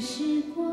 时光